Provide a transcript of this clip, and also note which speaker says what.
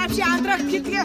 Speaker 1: Patrzcie, Andrak, kitkie!